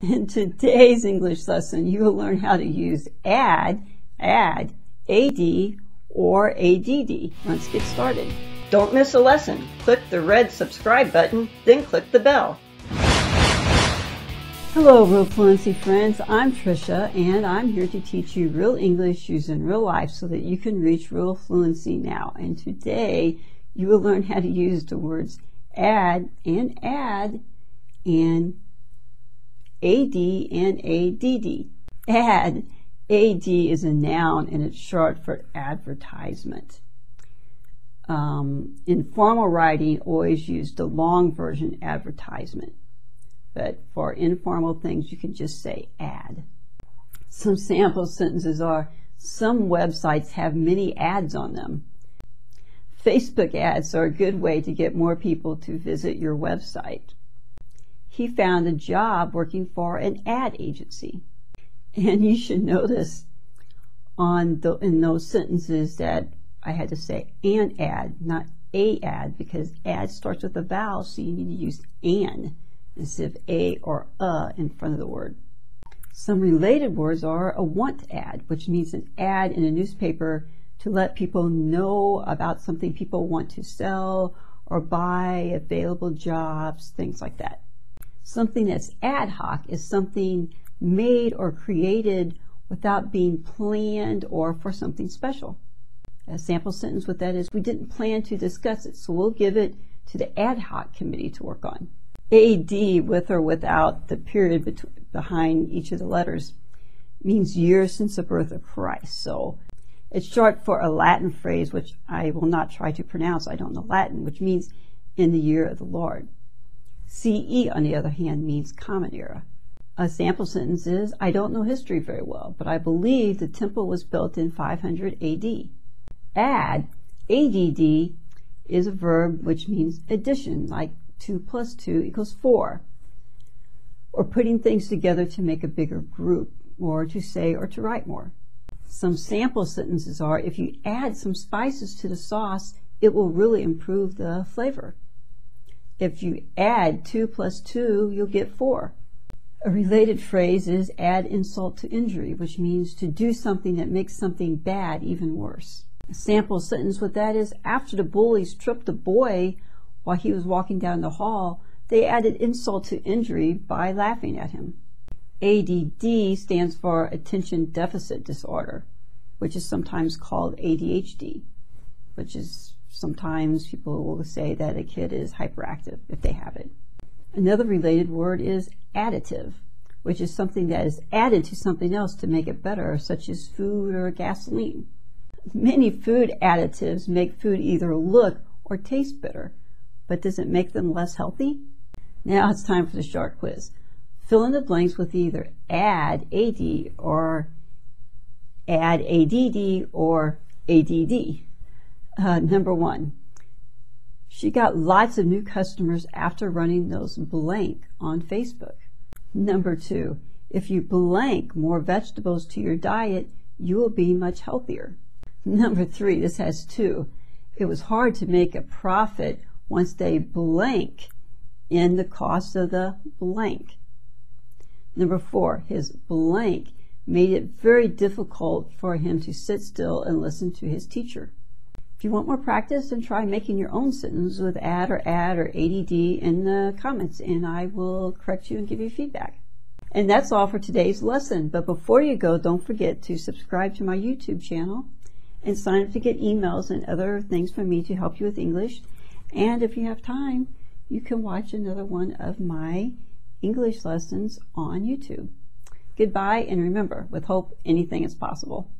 In today's English lesson, you will learn how to use ad, add, AD, or ADD. Let's get started. Don't miss a lesson. Click the red subscribe button, then click the bell. Hello, Real Fluency friends. I'm Trisha, and I'm here to teach you real English using real life so that you can reach real fluency now. And today, you will learn how to use the words ad and add and AD and ADD. Ad, AD is a noun and it's short for advertisement. Um, in formal writing, always use the long version advertisement. But for informal things, you can just say ad. Some sample sentences are, some websites have many ads on them. Facebook ads are a good way to get more people to visit your website he found a job working for an ad agency. And you should notice on the, in those sentences that I had to say an ad, not a ad, because ad starts with a vowel, so you need to use an instead of a or a in front of the word. Some related words are a want ad, which means an ad in a newspaper to let people know about something people want to sell or buy, available jobs, things like that. Something that's ad hoc is something made or created without being planned or for something special. A sample sentence with that is, we didn't plan to discuss it, so we'll give it to the ad hoc committee to work on. AD, with or without the period behind each of the letters, means years since the birth of Christ. So it's short for a Latin phrase, which I will not try to pronounce. I don't know Latin, which means in the year of the Lord. CE, on the other hand, means Common Era. A sample sentence is, I don't know history very well, but I believe the temple was built in 500 AD. Add, ADD, is a verb which means addition, like 2 plus 2 equals 4, or putting things together to make a bigger group, or to say or to write more. Some sample sentences are, if you add some spices to the sauce, it will really improve the flavor. If you add 2 plus 2, you'll get 4. A related phrase is add insult to injury, which means to do something that makes something bad even worse. A sample sentence with that is after the bullies tripped the boy while he was walking down the hall, they added insult to injury by laughing at him. ADD stands for Attention Deficit Disorder, which is sometimes called ADHD, which is sometimes people will say that a kid is hyperactive if they have it. Another related word is additive, which is something that is added to something else to make it better, such as food or gasoline. Many food additives make food either look or taste better, but does it make them less healthy? Now it's time for the short quiz. Fill in the blanks with either add, AD, or add ADD, or ADD. Uh, number one, she got lots of new customers after running those blank on Facebook. Number two, if you blank more vegetables to your diet, you will be much healthier. Number three, this has two. It was hard to make a profit once they blank in the cost of the blank. Number four, his blank made it very difficult for him to sit still and listen to his teacher. If you want more practice, then try making your own sentence with add or add or ADD in the comments, and I will correct you and give you feedback. And that's all for today's lesson. But before you go, don't forget to subscribe to my YouTube channel and sign up to get emails and other things from me to help you with English. And if you have time, you can watch another one of my English lessons on YouTube. Goodbye, and remember, with hope, anything is possible.